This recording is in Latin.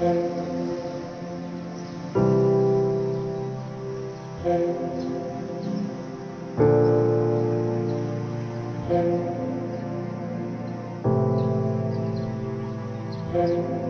Put paper in